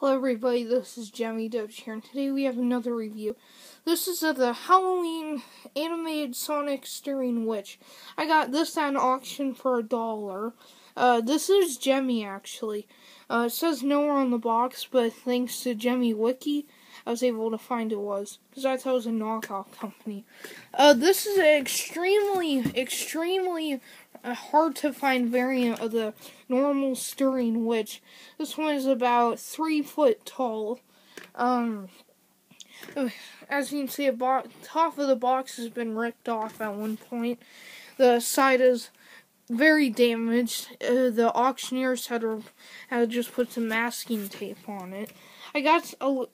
Hello everybody, this is Jemmy Doge here, and today we have another review. This is of the Halloween animated Sonic Steering Witch. I got this at an auction for a dollar. Uh, this is Gemmy, actually. Uh, it says nowhere on the box, but thanks to Gemmy Wiki, I was able to find it was. Because I thought it was a knockoff company. Uh, this is an extremely, extremely uh, hard to find variant of the normal steering witch. This one is about three foot tall. Um, as you can see, the top of the box has been ripped off at one point. The side is very damaged. Uh, the auctioneers had to, had just put some masking tape on it. I got a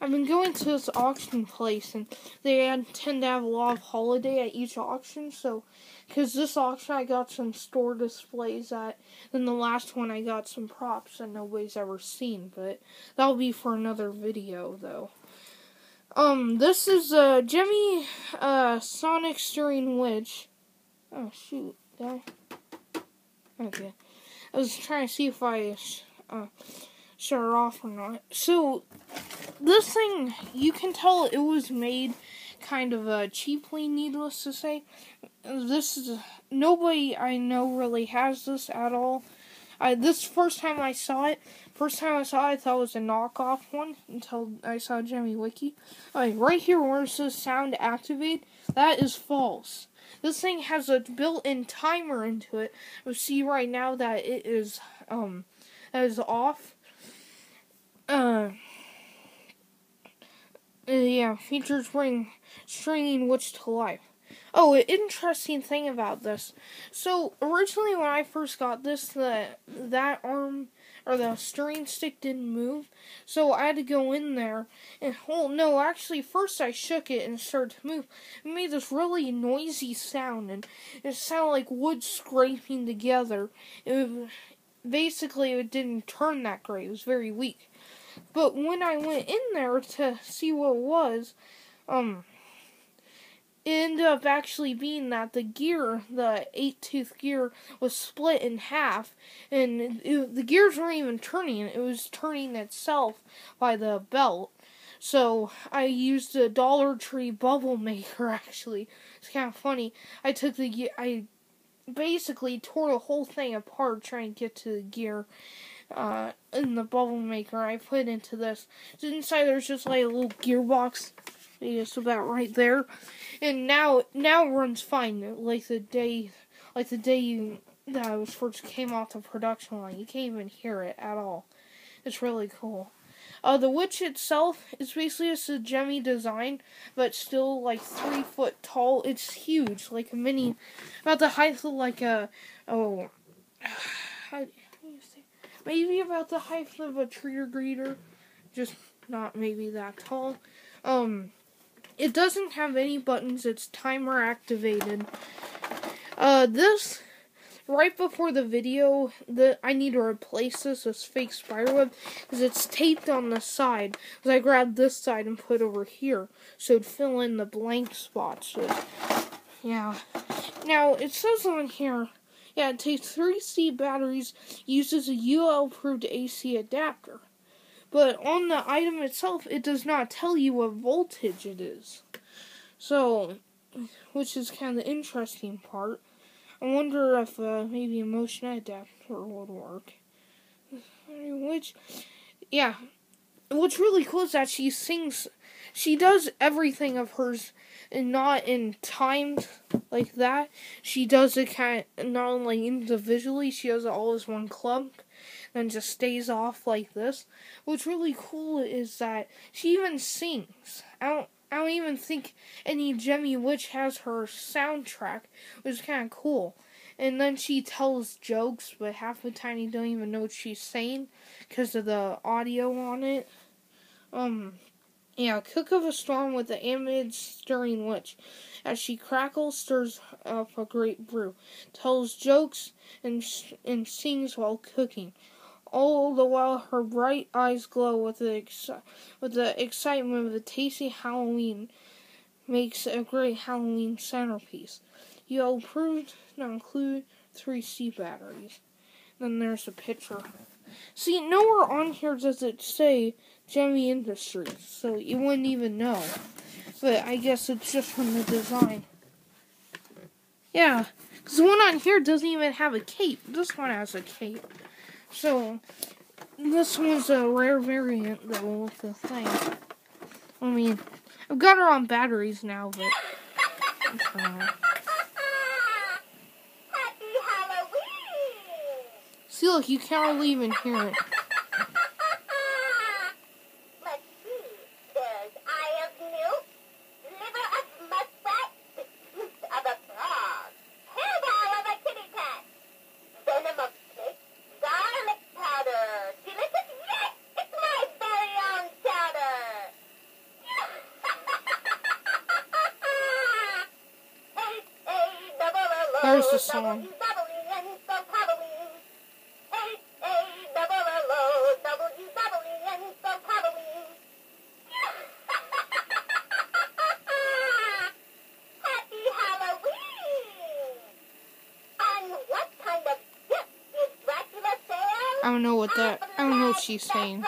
I've been going to this auction place, and they tend to have a lot of holiday at each auction. So, because this auction I got some store displays at, then the last one I got some props that nobody's ever seen. But that'll be for another video, though. Um, this is uh Gemmy uh Sonic Steering Witch. Oh shoot, that. Okay, I was trying to see if I uh shut her off or not. So this thing, you can tell it was made kind of uh, cheaply, needless to say. This is nobody I know really has this at all. I this first time I saw it, first time I saw it, I thought it was a knockoff one until I saw Gemmy Wiki. Okay, right here where it says sound activate, that is false. This thing has a built-in timer into it. You see right now that it is um that is off. Uh uh, yeah, features bring stringing witch to life. Oh, an interesting thing about this. So originally, when I first got this, the that arm or the string stick didn't move, so I had to go in there and well, no, actually, first I shook it and started to move. It made this really noisy sound, and it sounded like wood scraping together. It basically it didn't turn that great. It was very weak. But when I went in there to see what it was, um, it ended up actually being that the gear, the eight tooth gear, was split in half, and it, the gears weren't even turning, it was turning itself by the belt. So I used a Dollar Tree bubble maker actually. It's kind of funny. I took the I basically tore the whole thing apart trying to get to the gear uh, in the bubble maker I put into this. So inside there's just like a little gearbox, just about right there, and now now it runs fine. Like the day, like the day you, that I was first came off the production line, you can't even hear it at all. It's really cool. Uh, the witch itself is basically just a gemmy design, but still like three foot tall. It's huge, like a mini, about the height of like a oh, how, maybe about the height of a or greeter, just not maybe that tall. Um, it doesn't have any buttons. It's timer activated. Uh, this right before the video, the I need to replace this with fake spiderweb because it's taped on the side. Because I grabbed this side and put over here, so it'd fill in the blank spots. So, yeah. Now it says on here it takes 3C batteries, uses a UL approved AC adapter. But on the item itself, it does not tell you what voltage it is. So, which is kind of the interesting part. I wonder if uh, maybe a motion adapter would work. Which, yeah, what's really cool is that she sings, she does everything of hers and not in timed like that. She does it kind of not only individually, she does it all as one clump, and just stays off like this. What's really cool is that she even sings. I don't. I don't even think any Gemmy Witch has her soundtrack, which is kind of cool. And then she tells jokes, but half the time you don't even know what she's saying because of the audio on it. Um, yeah, Cook of a Storm with the animated stirring witch. As she crackles, stirs up a great brew, tells jokes, and, and sings while cooking. All the while, her bright eyes glow with the, with the excitement of the tasty Halloween makes a great Halloween centerpiece. You will prove to include three C batteries. Then there's a picture. See, nowhere on here does it say Gemmy Industries, so you wouldn't even know. But I guess it's just from the design. Yeah, because the one on here doesn't even have a cape. This one has a cape. So, this one's a rare variant, though, with the thing. I mean, I've got her on batteries now, but... Uh, see, look, you can't really even hear it. There's the song. I don't know what that. I don't know what she's saying.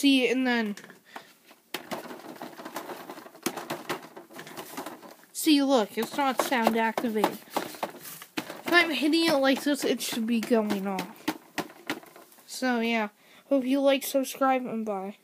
See, and then. See, look, it's not sound activated. If I'm hitting it like this, it should be going off. So, yeah. Hope you like, subscribe, and bye.